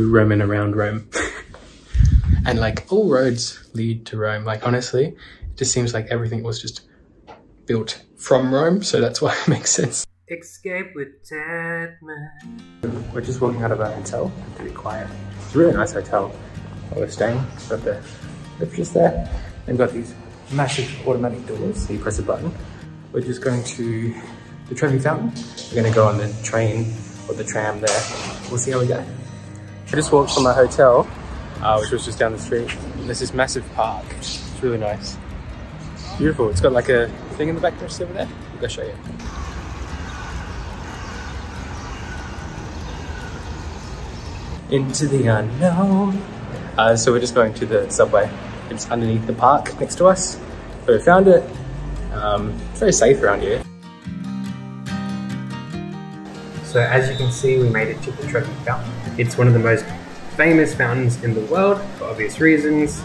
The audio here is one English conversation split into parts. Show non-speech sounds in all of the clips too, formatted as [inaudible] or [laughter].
roaming around Rome. [laughs] and like all roads lead to Rome. Like honestly, it just seems like everything was just built from Rome. So that's why [laughs] it makes sense. Escape with Tedman. We're just walking out of our hotel. To be quiet. It's a really nice hotel where we're staying. Got the lift just there. They've got these massive automatic doors. So you press a button. We're just going to the Trevi Fountain. We're going to go on the train or the tram there. We'll see how we go. I just walked from my hotel, uh, which was just down the street. There's this massive park. It's really nice. Beautiful. It's got like a thing in the back just over there. I'll go show you. Into the unknown. Uh, so we're just going to the subway. It's underneath the park next to us. But we found it. Um, it's very safe around here. So as you can see, we made it to the Trevi Fountain. It's one of the most famous fountains in the world for obvious reasons.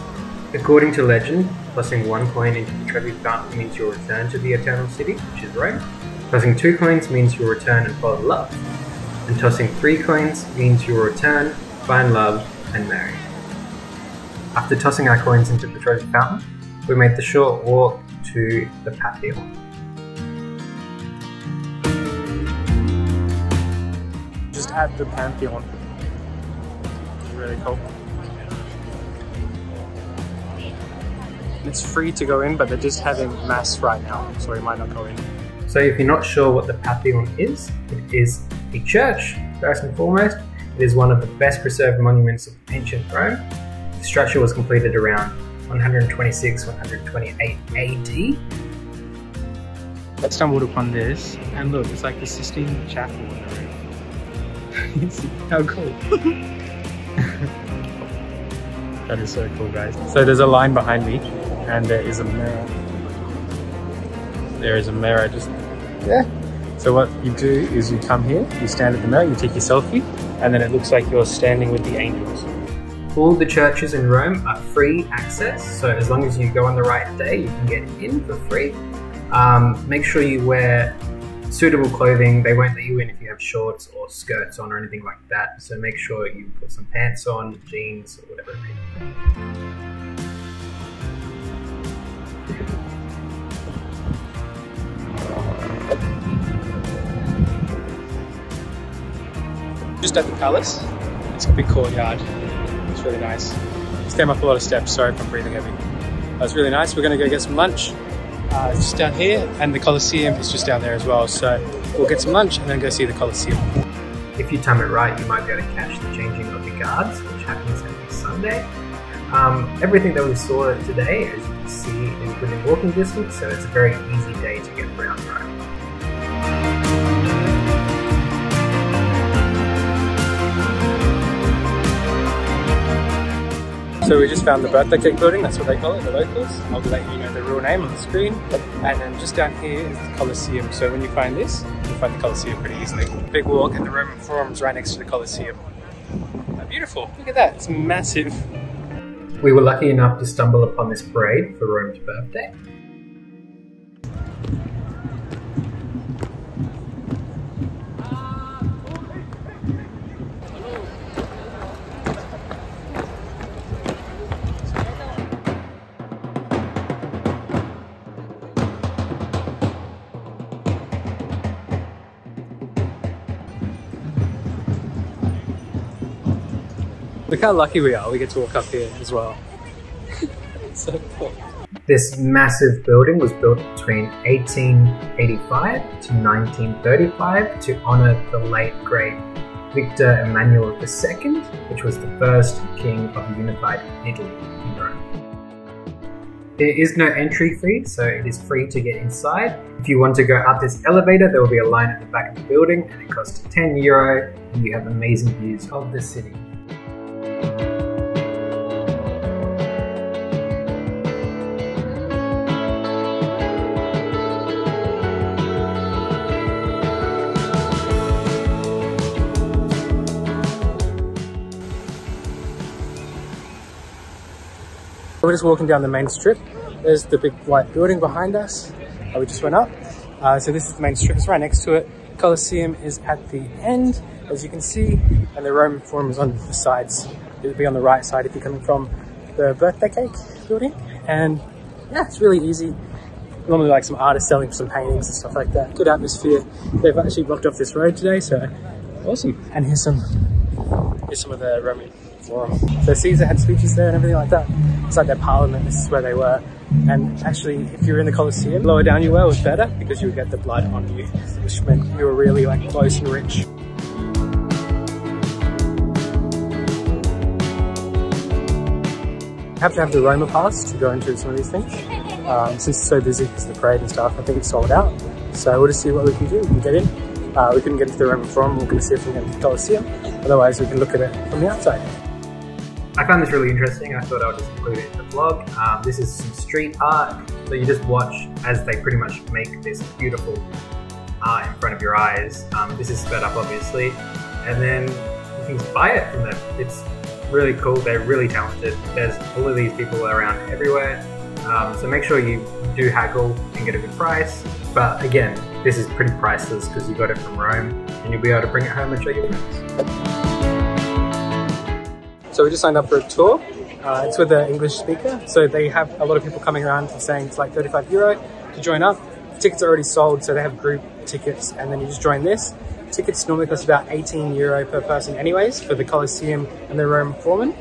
According to legend, tossing one coin into the Trevi Fountain means you'll return to the Eternal City, which is right. Tossing two coins means you'll return and fall in love. And tossing three coins means you'll return, find love, and marry. After tossing our coins into the Trevi Fountain, we made the short walk to the Pantheon. Just at the Pantheon. It's really cool. It's free to go in, but they're just having mass right now, so we might not go in. So if you're not sure what the Pantheon is, it is a church, first and foremost. It is one of the best preserved monuments of ancient Rome. The structure was completed around 126, 128 AD. I stumbled upon this, and look, it's like the Sistine Chapel in the roof. How cool. [laughs] that is so cool, guys. So there's a line behind me, and there is a mirror. There is a mirror just there. So what you do is you come here, you stand at the mirror, you take your selfie, and then it looks like you're standing with the angels. All the churches in Rome are free access, so as long as you go on the right day, you can get in for free. Um, make sure you wear suitable clothing. They won't let you in if you have shorts or skirts on or anything like that. So make sure you put some pants on, jeans, or whatever it may be. Just at the palace. It's a big courtyard. It's really nice. Just came up a lot of steps. Sorry if I'm breathing heavy. That was really nice. We're going to go get some lunch. Uh, just down here, and the Colosseum is just down there as well. So we'll get some lunch and then go see the Colosseum. If you time it right, you might be able to catch the changing of the guards, which happens every Sunday. Um, everything that we saw today, as you can see, is within walking distance, so it's a very easy day to get around Rome. So we just found the birthday cake building, that's what they call it, the locals. I'll let you know the real name on the screen. And then just down here is the Colosseum. So when you find this, you'll find the Colosseum pretty easily. Big walk and the Roman Forum is right next to the Colosseum. Uh, beautiful, look at that, it's massive. We were lucky enough to stumble upon this parade for Rome's birthday. Look how lucky we are, we get to walk up here as well. [laughs] so cool. This massive building was built between 1885 to 1935 to honour the late great Victor Emmanuel II, which was the first king of unified Italy in Rome. There is no entry fee, so it is free to get inside. If you want to go up this elevator, there will be a line at the back of the building and it costs 10 euro and you have amazing views of the city. We're just walking down the main strip. There's the big white building behind us. We just went up. Uh, so this is the main strip. It's right next to it. Colosseum is at the end. As you can see, and the Roman Forum is on the sides. It would be on the right side if you're coming from the birthday cake building. And yeah, it's really easy. Normally like some artists selling some paintings and stuff like that. Good atmosphere. They've actually blocked off this road today, so awesome. And here's some, here's some of the Roman So Caesar had speeches there and everything like that. It's like their parliament, this is where they were. And actually, if you were in the Colosseum, lower down you were was better because you would get the blood on you, which meant you were really like close and rich. You have to have the Roma pass to go into some of these things. Um, since it's so busy because of the parade and stuff, I think it's sold out. So we'll just see what we can do. We can get in. Uh, we couldn't get into the Roman Forum. We're going to see if we can get into the Colosseum. Otherwise, we can look at it from the outside. I found this really interesting. I thought I would just include it in the vlog. Um, this is some street art. So you just watch as they pretty much make this beautiful art in front of your eyes. Um, this is sped up, obviously. And then you can buy it from them. It's really cool. They're really talented. There's all of these people around everywhere. Um, so make sure you do haggle and get a good price. But again, this is pretty priceless because you got it from Rome and you'll be able to bring it home and show your friends. So we just signed up for a tour. Uh, it's with an English speaker. So they have a lot of people coming around and saying it's like 35 euro to join up. Tickets are already sold, so they have group tickets and then you just join this. Tickets normally cost about 18 euro per person anyways for the Colosseum and the Roman Forum.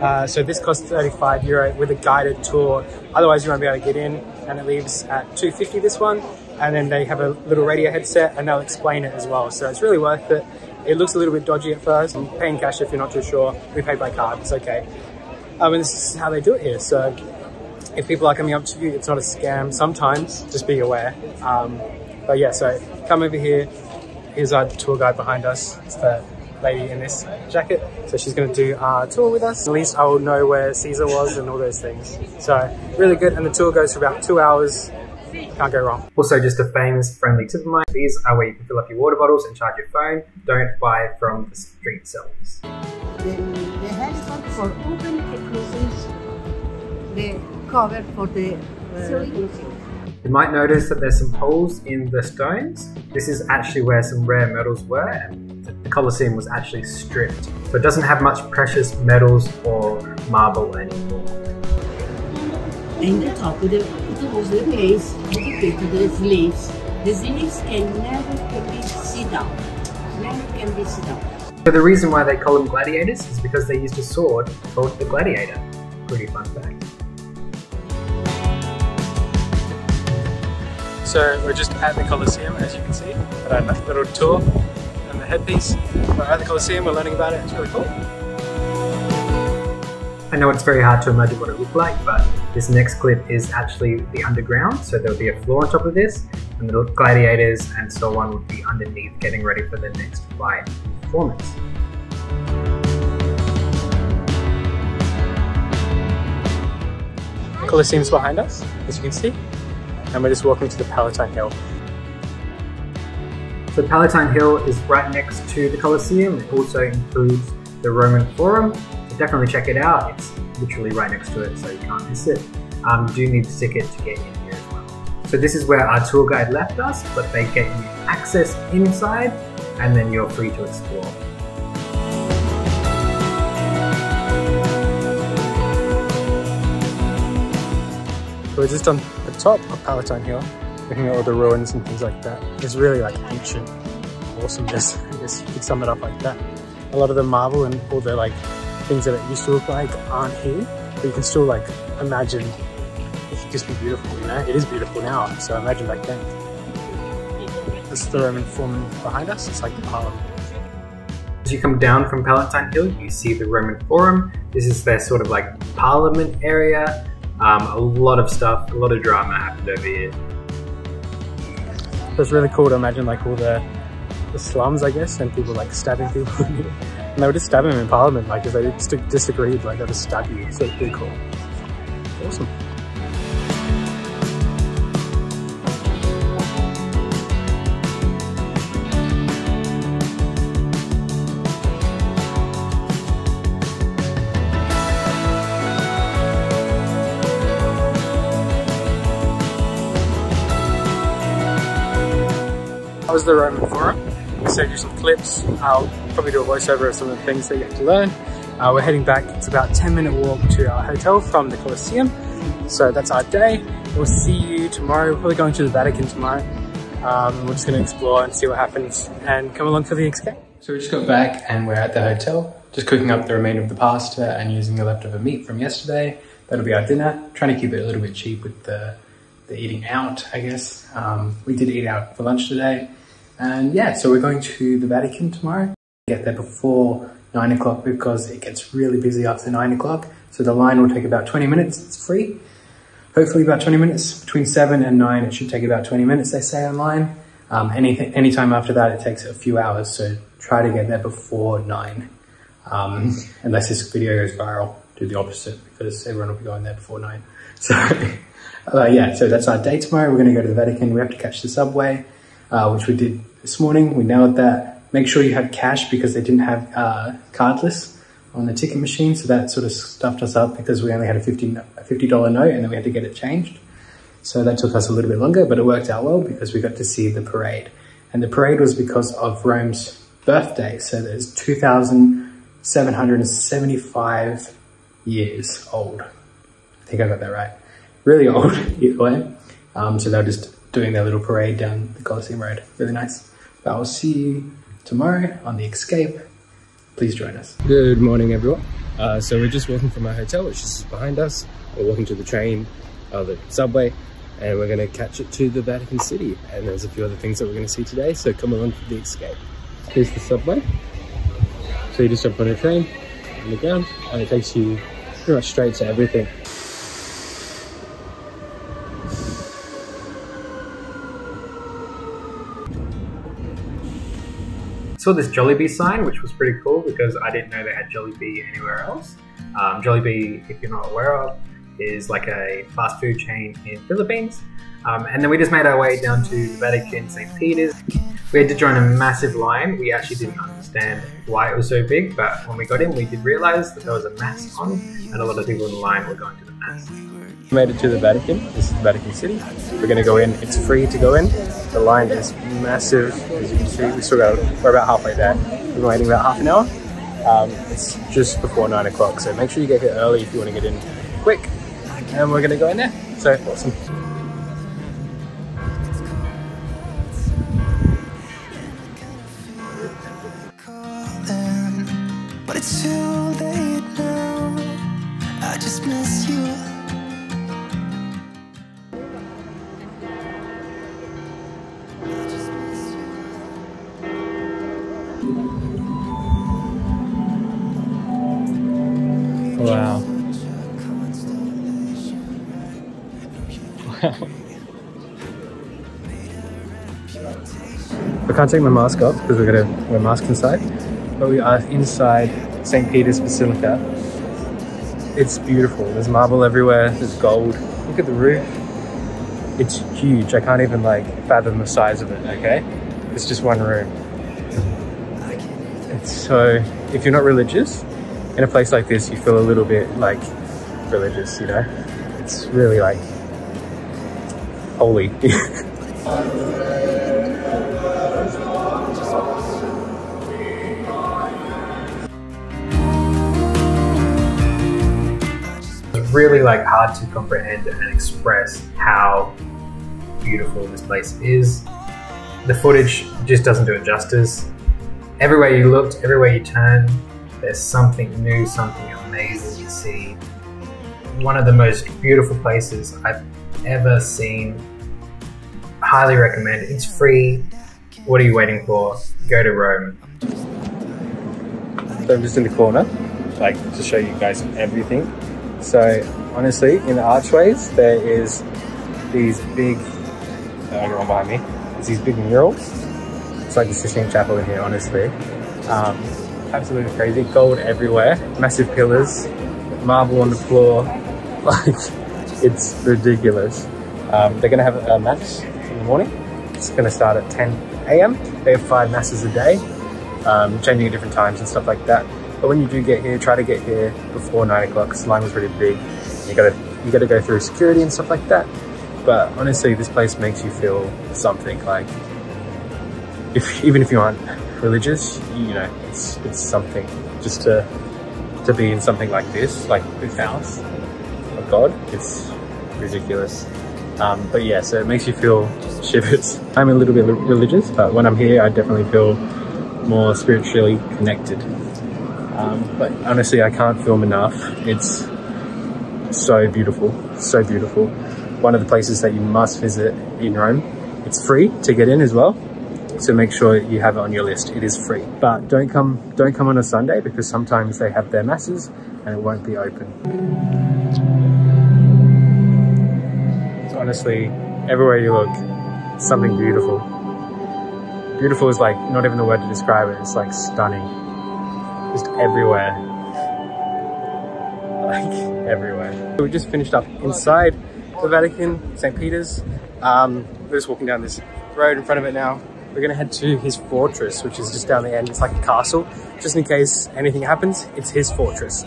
Uh, so this costs 35 euro with a guided tour. Otherwise you won't be able to get in and it leaves at 250 this one. And then they have a little radio headset and they'll explain it as well. So it's really worth it. It looks a little bit dodgy at first. I'm paying cash if you're not too sure. We paid by card, it's okay. Um, and this is how they do it here. So if people are coming up to you, it's not a scam. Sometimes, just be aware. Um, but yeah, so come over here, Here's our tour guide behind us. It's the lady in this jacket. So she's going to do our tour with us. At least I will know where Caesar was and all those things. So really good. And the tour goes for about two hours. Can't go wrong. Also, just a famous friendly tip of mine. These are where you can fill up your water bottles and charge your phone. Don't buy from the street sellers. The, the headphone for open and closing the cover for the uh, you might notice that there's some holes in the stones. This is actually where some rare metals were and the Colosseum was actually stripped. So it doesn't have much precious metals or marble anymore. In the top, it the base dedicated to the slaves. The slaves can never can be sit down. Never can be sit down. So the reason why they call them gladiators is because they used a sword called the gladiator. Pretty fun fact. So we're just at the Colosseum, as you can see. Got a little tour and the headpiece. We're at the Colosseum, we're learning about it, it's really cool. I know it's very hard to imagine what it looked like, but this next clip is actually the underground. So there'll be a floor on top of this, and the gladiators and so on would be underneath getting ready for the next fight performance. Colosseum's behind us, as you can see and we're just walking to the Palatine Hill. So Palatine Hill is right next to the Colosseum. It also includes the Roman Forum. Definitely check it out. It's literally right next to it, so you can't miss it. Um, you do need the ticket to get in here as well. So this is where our tour guide left us, but they get you access inside, and then you're free to explore. we're just on the top of Palatine Hill, looking at all the ruins and things like that. It's really like ancient awesomeness, [laughs] I guess you could sum it up like that. A lot of the marble and all the like things that it used to look like aren't here, but you can still like imagine it could just be beautiful, you know? It is beautiful now, so imagine back then. This is the Roman Forum behind us, it's like the Parliament. As you come down from Palatine Hill, you see the Roman Forum. This is their sort of like parliament area. Um, a lot of stuff, a lot of drama happened over here. It's really cool to imagine like all the, the slums, I guess, and people like stabbing people. [laughs] and they would just stab them in Parliament, like if they disagreed, like would just stab you. So it's pretty cool. Awesome. That was the Roman Forum. Send you some clips. I'll probably do a voiceover of some of the things that you have to learn. Uh, we're heading back, it's about a 10 minute walk to our hotel from the Colosseum. So that's our day. We'll see you tomorrow. We're probably going to the Vatican tomorrow. Um, we're just gonna explore and see what happens and come along for the escape. So we just got back and we're at the hotel, just cooking up the remainder of the pasta and using the leftover meat from yesterday. That'll be our dinner. Trying to keep it a little bit cheap with the, the eating out, I guess. Um, we did eat out for lunch today. And yeah, so we're going to the Vatican tomorrow. Get there before nine o'clock because it gets really busy after nine o'clock. So the line will take about 20 minutes. It's free. Hopefully about 20 minutes. Between seven and nine, it should take about 20 minutes, they say online. Um, anything, anytime after that, it takes a few hours. So try to get there before nine. Um, [laughs] unless this video goes viral, do the opposite because everyone will be going there before nine. [laughs] So [laughs] uh, yeah, so that's our day tomorrow. We're going to go to the Vatican. We have to catch the subway, uh, which we did this morning. We nailed that. Make sure you have cash because they didn't have uh, cardless on the ticket machine. So that sort of stuffed us up because we only had a $50, $50 note and then we had to get it changed. So that took us a little bit longer, but it worked out well because we got to see the parade. And the parade was because of Rome's birthday. So there's 2,775 years old. I think I got that right. Really old, [laughs] either way. Um, so they'll just doing their little parade down the Colosseum Road. Really nice. But I'll see you tomorrow on the escape. Please join us. Good morning, everyone. Uh, so we're just walking from our hotel, which is behind us. We're walking to the train, uh, the subway, and we're gonna catch it to the Vatican City. And there's a few other things that we're gonna see today, so come along for the escape. Here's the subway. So you just jump on a train on the ground, and it takes you pretty much straight to everything. Saw this Jollibee sign, which was pretty cool because I didn't know they had Jollibee anywhere else. Um, Jollibee, if you're not aware of, is like a fast food chain in Philippines. Um, and then we just made our way down to the Vatican, St. Peter's. We had to join a massive line. We actually didn't understand why it was so big, but when we got in, we did realize that there was a mass on, and a lot of people in line were going to the mass. We made it to the Vatican. This is Vatican City. We're gonna go in. It's free to go in. The line is massive, as you can see. We still got, we're about halfway there. We've been waiting about half an hour. Um, it's just before nine o'clock, so make sure you get here early if you want to get in quick. And we're gonna go in there. So awesome. Wow. [laughs] I can't take my mask off because we're gonna wear masks inside. But we are inside St. Peter's Basilica. It's beautiful. There's marble everywhere. There's gold. Look at the roof. It's huge. I can't even like fathom the size of it. Okay, it's just one room. It's so. If you're not religious, in a place like this, you feel a little bit like religious. You know, it's really like holy. [laughs] It's really like hard to comprehend and express how beautiful this place is. The footage just doesn't do it justice. Everywhere you looked, everywhere you turn, there's something new, something amazing to see. One of the most beautiful places I've ever seen. Highly recommend. It's free. What are you waiting for? Go to Rome. So I'm just in the corner, like to show you guys everything. So honestly, in the archways, there is these big, uh, everyone behind me, there's these big murals. It's like the Sistine Chapel in here, honestly. Um, absolutely crazy, gold everywhere, massive pillars, marble on the floor, [laughs] like it's ridiculous. Um, they're gonna have a mass in the morning. It's gonna start at 10 a.m. They have five masses a day um, changing at different times and stuff like that. But when you do get here, try to get here before nine o'clock because the line was really big. You gotta you gotta go through security and stuff like that. But honestly, this place makes you feel something like if even if you aren't religious, you know, it's it's something just to to be in something like this, like this house of God. It's ridiculous. Um, but yeah, so it makes you feel shivers. [laughs] I'm a little bit religious, but when I'm here, I definitely feel more spiritually connected. Um, but honestly, I can't film enough. It's so beautiful, so beautiful. One of the places that you must visit in Rome. It's free to get in as well. So make sure you have it on your list. It is free, but don't come, don't come on a Sunday because sometimes they have their masses and it won't be open. It's honestly, everywhere you look, something beautiful. Beautiful is like, not even the word to describe it. It's like stunning. Just everywhere. [laughs] Like everywhere. We just finished up inside the Vatican, St. Peter's. Um, we're just walking down this road in front of it now. We're gonna head to his fortress, which is just down the end. It's like a castle. Just in case anything happens, it's his fortress.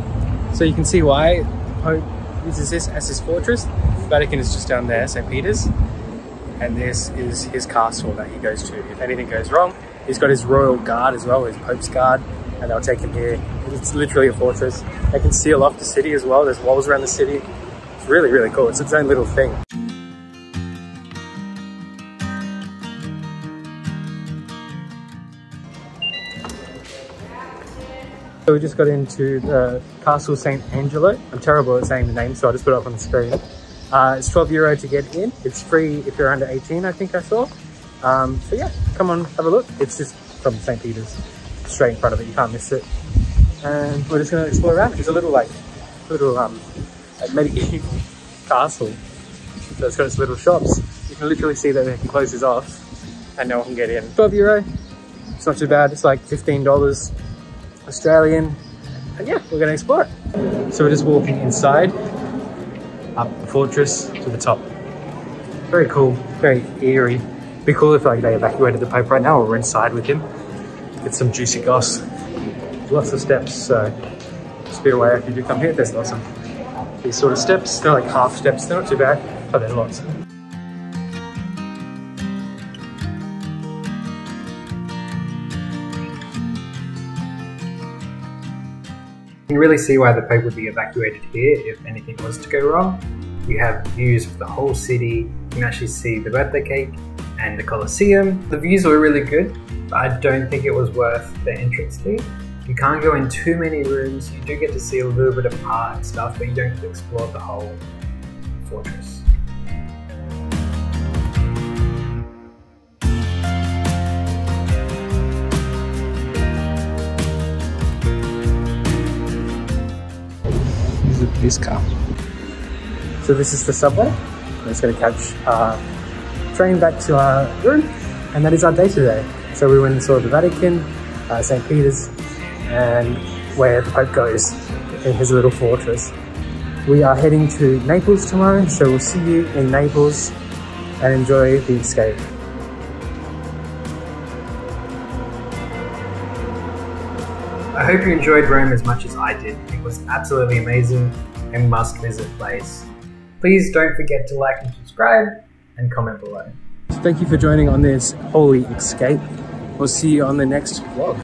So you can see why Pope uses this as his fortress. The Vatican is just down there, St. Peter's. And this is his castle that he goes to. If anything goes wrong, he's got his royal guard as well, his Pope's guard, and they'll take him here. It's literally a fortress. They can seal off the city as well. There's walls around the city. It's really, really cool. It's its own little thing. So we just got into the Castle St. Angelo. I'm terrible at saying the name, so I'll just put it up on the screen. Uh, it's 12 euro to get in. It's free if you're under 18, I think I saw. Um, so yeah, come on, have a look. It's just from St. Peter's, straight in front of it. You can't miss it. And we're just gonna explore around. It's a little like, little um, like medieval [laughs] castle. So it's got its little shops. You can literally see that they can close this off and no one can get in. 12 euro, it's not too bad. It's like $15 Australian. And yeah, we're gonna explore it. So we're just walking inside, up the fortress to the top. Very cool, very eerie. Be cool if like they evacuated the Pope right now or we're inside with him. Get some juicy goss. Lots of steps, so just be aware if you do come here, there's lots of these sort of steps. They're like half steps, they're not too bad, but there's lots. Can really see why the Pope would be evacuated here if anything was to go wrong. You have views of the whole city, you can actually see the birthday cake and the Colosseum. The views were really good, but I don't think it was worth the entrance fee. You can't go in too many rooms, you do get to see a little bit of art and stuff, but you don't get to explore the whole fortress. This is a police car. So this is the subway. I'm just gonna catch a train back to our room, and that is our day today. So we went and saw the Vatican, uh, St. Peter's, and where the Pope goes in his little fortress. We are heading to Naples tomorrow, so we'll see you in Naples and enjoy the escape. I hope you enjoyed Rome as much as I did. It was absolutely amazing must visit place. Please don't forget to like and subscribe and comment below. Thank you for joining on this holy escape. We'll see you on the next vlog.